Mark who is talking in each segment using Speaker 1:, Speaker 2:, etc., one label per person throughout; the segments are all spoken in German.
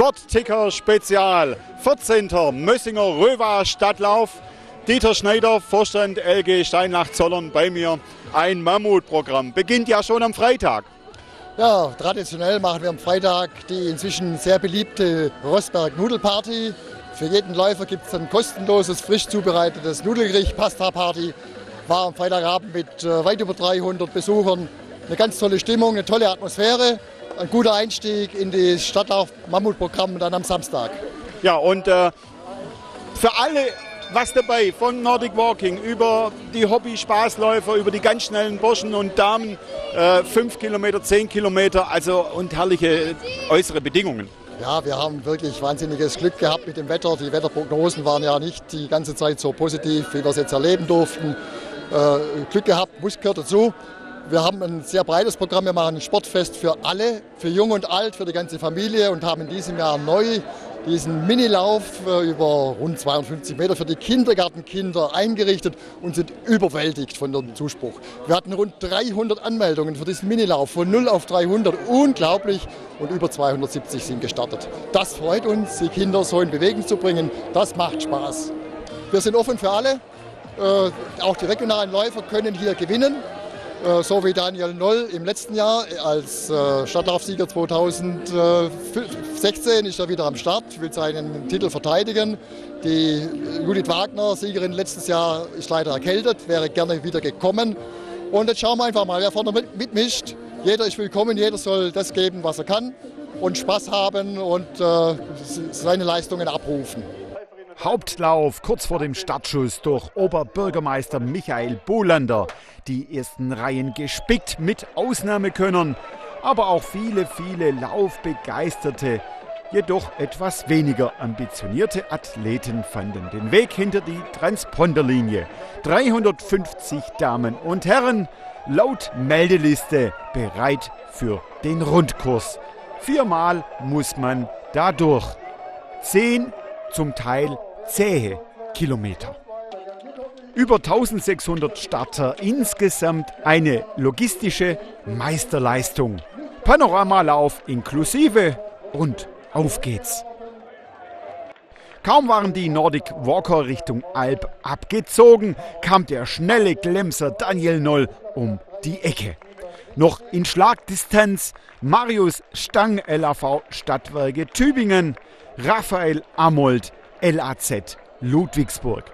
Speaker 1: Sportticker Spezial. 14. Mössinger Röwa Stadtlauf. Dieter Schneider, Vorstand LG Steinlach-Zollern bei mir. Ein Mammutprogramm. Beginnt ja schon am Freitag.
Speaker 2: Ja, traditionell machen wir am Freitag die inzwischen sehr beliebte Rosberg Nudelparty. Für jeden Läufer gibt es ein kostenloses, frisch zubereitetes Nudelgericht, Pasta-Party. War am Freitagabend mit äh, weit über 300 Besuchern. Eine ganz tolle Stimmung, eine tolle Atmosphäre ein guter Einstieg in das Stadtlauf-Mammutprogramm dann am Samstag.
Speaker 1: Ja, und äh, für alle was dabei, von Nordic Walking über die Hobby-Spaßläufer, über die ganz schnellen Burschen und Damen, 5 äh, Kilometer, 10 Kilometer, also und herrliche äußere Bedingungen.
Speaker 2: Ja, wir haben wirklich wahnsinniges Glück gehabt mit dem Wetter. Die Wetterprognosen waren ja nicht die ganze Zeit so positiv, wie wir es jetzt erleben durften. Äh, Glück gehabt, muss gehört dazu. Wir haben ein sehr breites Programm. Wir machen ein Sportfest für alle, für Jung und Alt, für die ganze Familie und haben in diesem Jahr neu diesen Minilauf äh, über rund 52 Meter für die Kindergartenkinder eingerichtet und sind überwältigt von dem Zuspruch. Wir hatten rund 300 Anmeldungen für diesen Minilauf, von 0 auf 300, unglaublich und über 270 sind gestartet. Das freut uns, die Kinder so in Bewegung zu bringen. Das macht Spaß. Wir sind offen für alle. Äh, auch die regionalen Läufer können hier gewinnen. Äh, so wie Daniel Noll im letzten Jahr als äh, Stadtlaufsieger 2016 ist er wieder am Start, will seinen Titel verteidigen. Die Judith Wagner, Siegerin letztes Jahr, ist leider erkältet, wäre gerne wieder gekommen. Und jetzt schauen wir einfach mal, wer vorne mitmischt. Jeder ist willkommen, jeder soll das geben, was er kann und Spaß haben und äh, seine Leistungen abrufen.
Speaker 3: Hauptlauf kurz vor dem Startschuss durch Oberbürgermeister Michael Bolander. Die ersten Reihen gespickt mit Ausnahmekönnern, aber auch viele, viele Laufbegeisterte. Jedoch etwas weniger ambitionierte Athleten fanden den Weg hinter die Transponderlinie. 350 Damen und Herren, laut Meldeliste bereit für den Rundkurs. Viermal muss man da durch. Zehn zum Teil zähe Kilometer. Über 1600 Starter, insgesamt eine logistische Meisterleistung. Panoramalauf inklusive und auf geht's. Kaum waren die Nordic Walker Richtung Alp abgezogen, kam der schnelle Glemser Daniel Noll um die Ecke. Noch in Schlagdistanz Marius Stang LAV Stadtwerke Tübingen, Raphael Amold LAZ Ludwigsburg.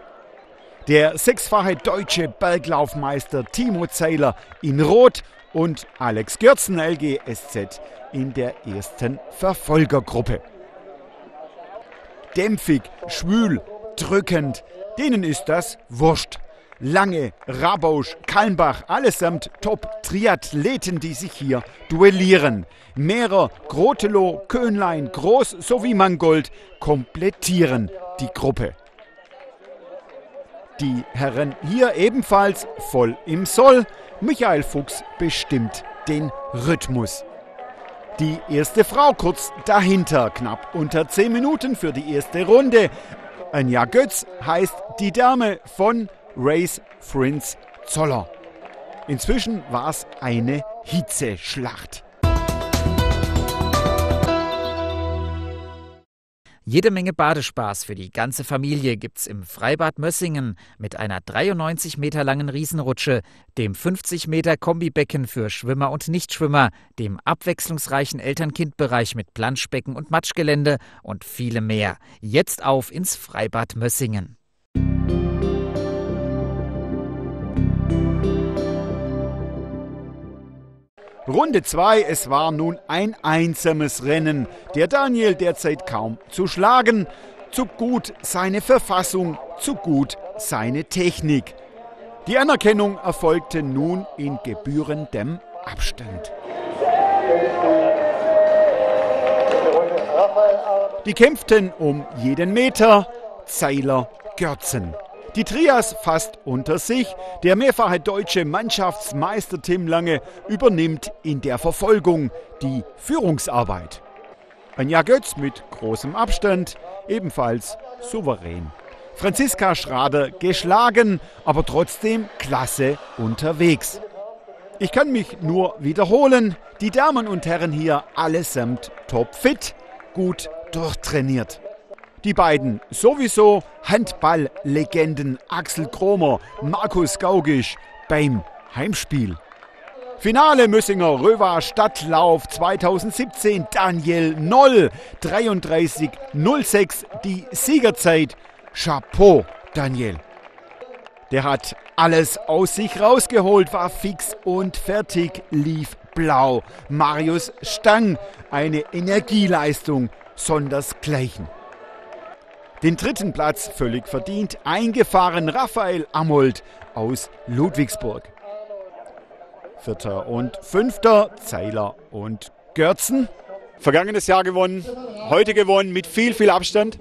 Speaker 3: Der sechsfache deutsche Berglaufmeister Timo Zeiler in Rot und Alex Görzen LGSZ in der ersten Verfolgergruppe. Dämpfig, schwül, drückend, denen ist das wurscht. Lange, Rabausch, Kalmbach, allesamt Top-Triathleten, die sich hier duellieren. Mehrer, Grotelow, Könlein, Groß sowie Mangold komplettieren die Gruppe. Die Herren hier ebenfalls voll im Soll. Michael Fuchs bestimmt den Rhythmus. Die erste Frau kurz dahinter, knapp unter 10 Minuten für die erste Runde. Anja Götz heißt die Dame von Race Frinz Zoller. Inzwischen war es eine Hitzeschlacht.
Speaker 4: Jede Menge Badespaß für die ganze Familie gibt's im Freibad Mössingen mit einer 93 Meter langen Riesenrutsche, dem 50 Meter Kombibecken für Schwimmer und Nichtschwimmer, dem abwechslungsreichen Eltern-Kind-Bereich mit Planschbecken und Matschgelände und viele mehr. Jetzt auf ins Freibad Mössingen.
Speaker 3: Runde 2, es war nun ein einsames Rennen. Der Daniel derzeit kaum zu schlagen. Zu gut seine Verfassung, zu gut seine Technik. Die Anerkennung erfolgte nun in gebührendem Abstand. Die kämpften um jeden Meter. Zeiler Görzen. Die Trias fast unter sich. Der mehrfache deutsche Mannschaftsmeister Tim Lange übernimmt in der Verfolgung die Führungsarbeit. Anja Götz mit großem Abstand, ebenfalls souverän. Franziska Schrader geschlagen, aber trotzdem klasse unterwegs. Ich kann mich nur wiederholen, die Damen und Herren hier allesamt topfit, gut durchtrainiert. Die beiden sowieso Handballlegenden Axel Kromer, Markus Gaugisch beim Heimspiel. Finale Müssinger Röwa Stadtlauf 2017 Daniel Noll 33.06 die Siegerzeit. Chapeau Daniel. Der hat alles aus sich rausgeholt, war fix und fertig, lief blau. Marius Stang, eine Energieleistung sondersgleichen. Den dritten Platz völlig verdient eingefahren Raphael Amold aus Ludwigsburg. Vierter und fünfter Zeiler und Görzen.
Speaker 1: Vergangenes Jahr gewonnen, heute gewonnen mit viel, viel Abstand.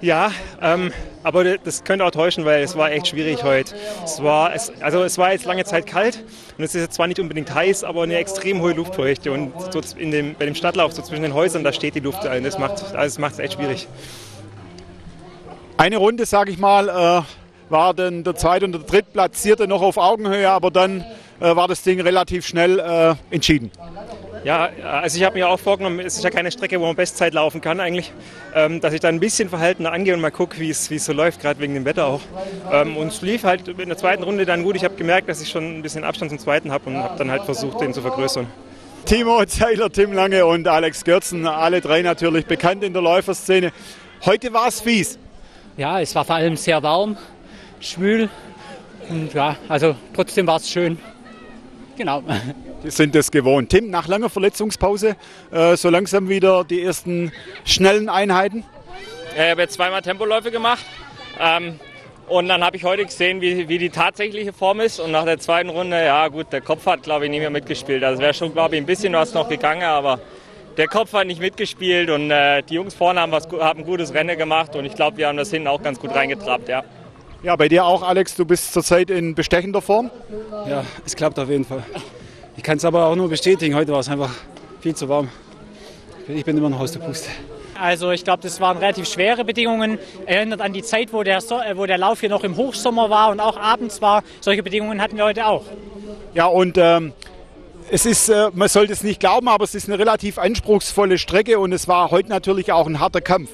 Speaker 5: Ja, ähm, aber das könnte auch täuschen, weil es war echt schwierig heute. Es war, es, also es war jetzt lange Zeit kalt und es ist jetzt zwar nicht unbedingt heiß, aber eine extrem hohe Luftfeuchte und so in dem, bei dem Stadtlauf so zwischen den Häusern, da steht die Luft ein. Das macht also das macht es echt schwierig.
Speaker 1: Eine Runde, sage ich mal, äh, war dann der zweite und der drittplatzierte noch auf Augenhöhe, aber dann äh, war das Ding relativ schnell äh, entschieden.
Speaker 5: Ja, also ich habe mir auch vorgenommen, es ist ja keine Strecke, wo man Bestzeit laufen kann eigentlich, ähm, dass ich da ein bisschen verhaltener angehe und mal gucke, wie es so läuft, gerade wegen dem Wetter auch. Ähm, und es lief halt in der zweiten Runde dann gut. Ich habe gemerkt, dass ich schon ein bisschen Abstand zum zweiten habe und habe dann halt versucht, den zu vergrößern.
Speaker 1: Timo Zeiler, Tim Lange und Alex Görzen, alle drei natürlich bekannt in der Läuferszene. Heute war es fies.
Speaker 6: Ja, es war vor allem sehr warm, schwül und ja, also trotzdem war es schön. Genau.
Speaker 1: Die sind es gewohnt. Tim, nach langer Verletzungspause äh, so langsam wieder die ersten schnellen Einheiten?
Speaker 7: Ja, ich habe jetzt zweimal Tempoläufe gemacht. Ähm, und dann habe ich heute gesehen, wie, wie die tatsächliche Form ist. Und nach der zweiten Runde, ja gut, der Kopf hat, glaube ich, nicht mehr mitgespielt. Also wäre schon, glaube ich, ein bisschen was noch gegangen, aber der Kopf hat nicht mitgespielt. Und äh, die Jungs vorne haben, was, haben ein gutes Rennen gemacht. Und ich glaube, wir haben das hinten auch ganz gut reingetrabt, ja.
Speaker 1: Ja, bei dir auch, Alex. Du bist zurzeit in bestechender Form.
Speaker 8: Ja, es klappt auf jeden Fall. Ich kann es aber auch nur bestätigen. Heute war es einfach viel zu warm. Ich bin immer noch aus der Puste.
Speaker 6: Also ich glaube, das waren relativ schwere Bedingungen. Erinnert an die Zeit, wo der, so äh, wo der Lauf hier noch im Hochsommer war und auch abends war. Solche Bedingungen hatten wir heute auch.
Speaker 1: Ja, und ähm, es ist, äh, man sollte es nicht glauben, aber es ist eine relativ anspruchsvolle Strecke und es war heute natürlich auch ein harter Kampf.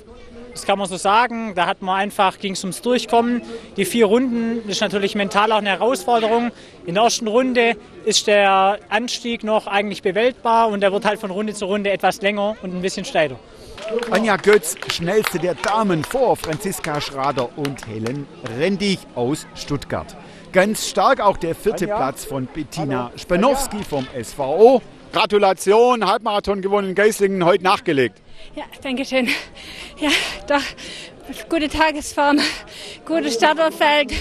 Speaker 6: Das kann man so sagen. Da hat man einfach, ging es ums Durchkommen. Die vier Runden ist natürlich mental auch eine Herausforderung. In der ersten Runde ist der Anstieg noch eigentlich bewältbar und der wird halt von Runde zu Runde etwas länger und ein bisschen steiler.
Speaker 3: Anja Götz, schnellste der Damen vor Franziska Schrader und Helen Rendig aus Stuttgart. Ganz stark auch der vierte Anja. Platz von Bettina Spanowski vom SVO.
Speaker 1: Gratulation, Halbmarathon gewonnen in Geislingen, heute nachgelegt.
Speaker 9: Ja, danke schön. Ja, doch, gute Tagesform, gutes Starterfeld,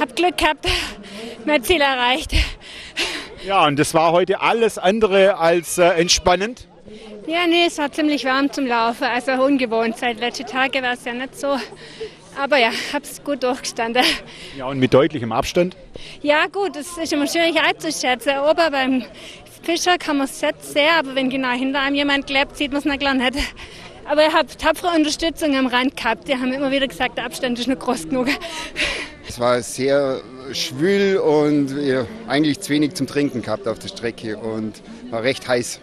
Speaker 9: hab Glück gehabt, mein Ziel erreicht.
Speaker 1: Ja, und das war heute alles andere als äh, entspannend.
Speaker 9: Ja, nee, es war ziemlich warm zum Laufen, also ungewohnt. Seit letzten Tagen war es ja nicht so. Aber ja, hab's gut durchgestanden.
Speaker 1: Ja, und mit deutlichem Abstand?
Speaker 9: Ja, gut, es ist immer schwierig einzuschätzen. Aber beim Fischer kann man es jetzt sehen, aber wenn genau hinter einem jemand klebt, sieht man es noch gar nicht. Aber ich habe tapfere Unterstützung am Rand gehabt. Die haben immer wieder gesagt, der Abstand ist nicht groß genug.
Speaker 10: Es war sehr schwül und ja, eigentlich zu wenig zum Trinken gehabt auf der Strecke und war recht heiß.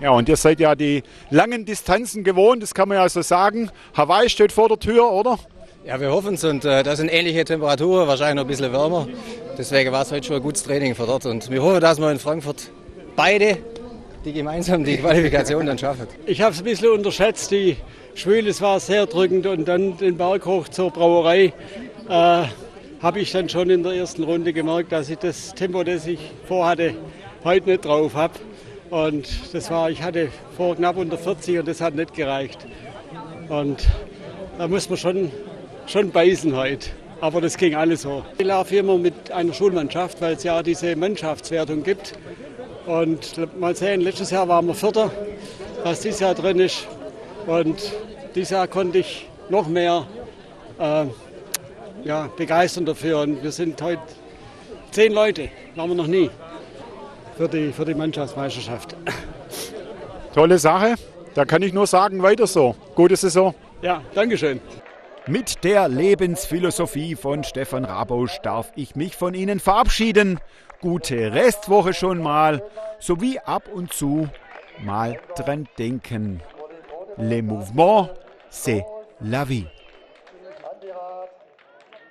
Speaker 1: Ja, und ihr seid ja die langen Distanzen gewohnt, das kann man ja so sagen. Hawaii steht vor der Tür, oder?
Speaker 11: Ja, wir hoffen es und äh, das sind ähnliche Temperaturen, wahrscheinlich noch ein bisschen wärmer. Deswegen war es heute schon ein gutes Training für dort und wir hoffen, dass wir in Frankfurt beide die gemeinsam die Qualifikation dann schaffen.
Speaker 8: Ich habe es ein bisschen unterschätzt. Die Schwüle, es war sehr drückend und dann den Berg hoch zur Brauerei äh, habe ich dann schon in der ersten Runde gemerkt, dass ich das Tempo, das ich vorhatte, heute nicht drauf habe. Und das war, ich hatte vor knapp unter 40 und das hat nicht gereicht. Und da muss man schon, schon beißen heute. Aber das ging alles so. Ich laufe immer mit einer Schulmannschaft, weil es ja diese Mannschaftswertung gibt. Und mal sehen, letztes Jahr waren wir Vierter, was dieses Jahr drin ist. Und dieses Jahr konnte ich noch mehr äh, ja, begeistern dafür. Und wir sind heute zehn Leute, waren wir noch nie, für die, für die Mannschaftsmeisterschaft.
Speaker 1: Tolle Sache. Da kann ich nur sagen, weiter so. Gute Saison.
Speaker 8: Ja, Dankeschön.
Speaker 3: Mit der Lebensphilosophie von Stefan Rabosch darf ich mich von Ihnen verabschieden gute Restwoche schon mal, sowie ab und zu mal dran denken. Le mouvement, c'est la vie.